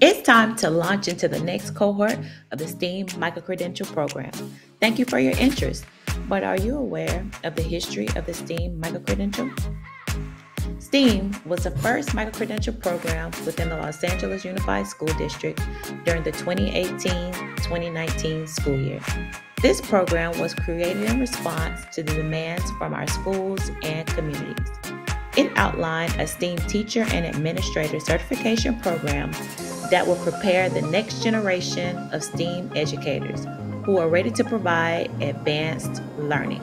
It's time to launch into the next cohort of the STEAM microcredential program. Thank you for your interest, but are you aware of the history of the STEAM microcredential? STEAM was the first microcredential program within the Los Angeles Unified School District during the 2018-2019 school year. This program was created in response to the demands from our schools and communities. It outlined a STEAM teacher and administrator certification program that will prepare the next generation of STEAM educators who are ready to provide advanced learning.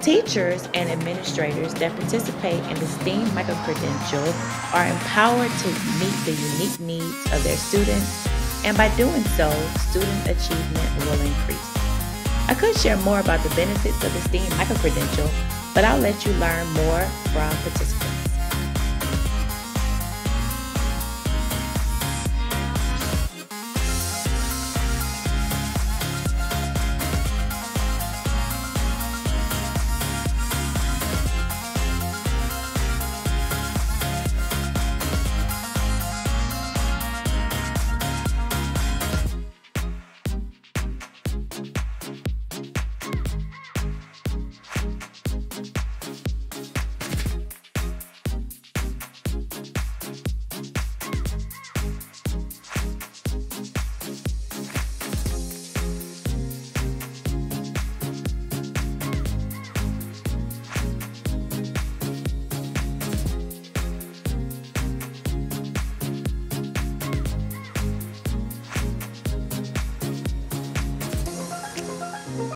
Teachers and administrators that participate in the STEAM microcredential are empowered to meet the unique needs of their students, and by doing so, student achievement will increase. I could share more about the benefits of the STEAM microcredential, but I'll let you learn more from participants.